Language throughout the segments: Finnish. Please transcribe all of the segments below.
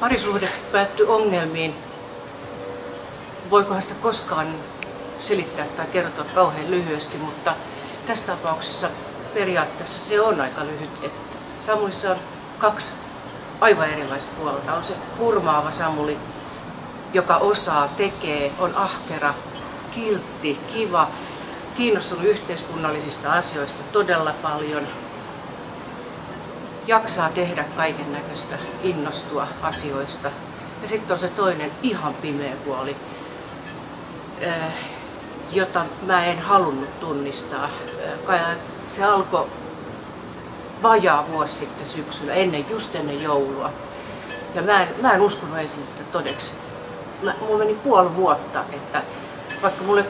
Parisuhde päättyi ongelmiin. Voikohan sitä koskaan selittää tai kertoa kauhean lyhyesti, mutta tässä tapauksessa periaatteessa se on aika lyhyt. Että Samulissa on kaksi aivan erilaista puolta. On se hurmaava Samuli, joka osaa, tekee, on ahkera, kiltti, kiva, kiinnostunut yhteiskunnallisista asioista todella paljon, jaksaa tehdä kaiken näköistä, innostua asioista. Ja sitten on se toinen ihan pimeä puoli, eh, jota mä en halunnut tunnistaa. Eh, se alkoi vajaa vuosi sitten syksyllä, ennen, just ennen joulua. Ja mä en, mä en uskonut ensin sitä todeksi. Mä, mulla meni puoli vuotta, että vaikka mulle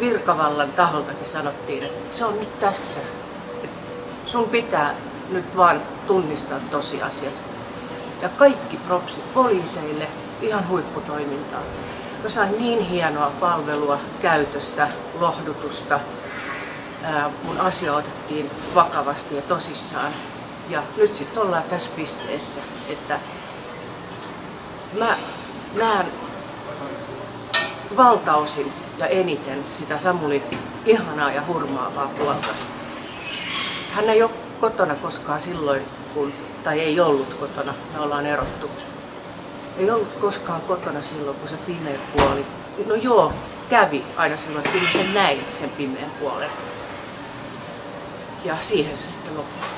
virkavallan taholtakin sanottiin, että se on nyt tässä. Sun pitää nyt vaan tunnistaa tosiasiat. Ja kaikki propsit poliiseille, ihan huipputoimintaa. Mä sain niin hienoa palvelua, käytöstä, lohdutusta. mun asia otettiin vakavasti ja tosissaan. Ja nyt sitten ollaan tässä pisteessä, että mä näen valtaosin ja eniten sitä Samulin ihanaa ja hurmaavaa puolta. Hän ei ole kotona koskaan silloin, kun, tai ei ollut kotona, me ollaan erottu. Ei ollut koskaan kotona silloin, kun se pimeä puoli, no joo, kävi aina silloin, että kyllä sen näin, sen pimeän puolen. Ja siihen se sitten loppui.